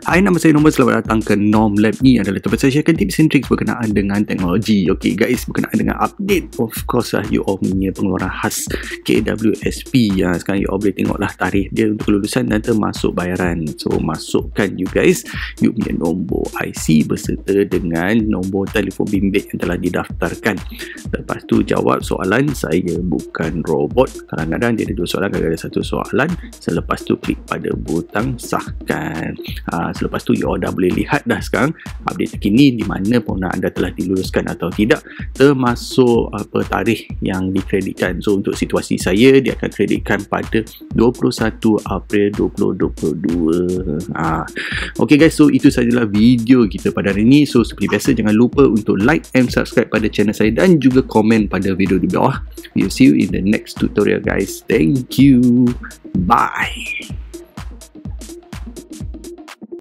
Hai, nama saya Nombor. Selamat datang ke Norm Lab ni adalah tempat saya sharekan tips and tricks berkenaan dengan teknologi. Okay guys, berkenaan dengan update. Of course lah, you all punya pengeluaran khas KWSP. Ya, sekarang you all boleh tengok lah tarikh dia untuk kelulusan dan termasuk bayaran. So, masukkan you guys, you punya nombor IC berserta dengan nombor telefon bimbit yang telah didaftarkan. Lepas tu jawab soalan, saya bukan robot. Kadang-kadang dia ada dua soalan, kadang-kadang ada satu soalan. Selepas tu klik pada butang sahkan. Ha, selepas tu you all dah boleh lihat dah sekarang update terkini di mana pona anda telah diluluskan atau tidak termasuk apa tarikh yang dikreditkan. So untuk situasi saya dia akan kreditkan pada 21 April 2022 ha. ok guys so itu sajalah video kita pada hari ini. So seperti biasa jangan lupa untuk like and subscribe pada channel saya dan juga komen pada video di bawah. We'll see you in the next tutorial guys. Thank you. Bye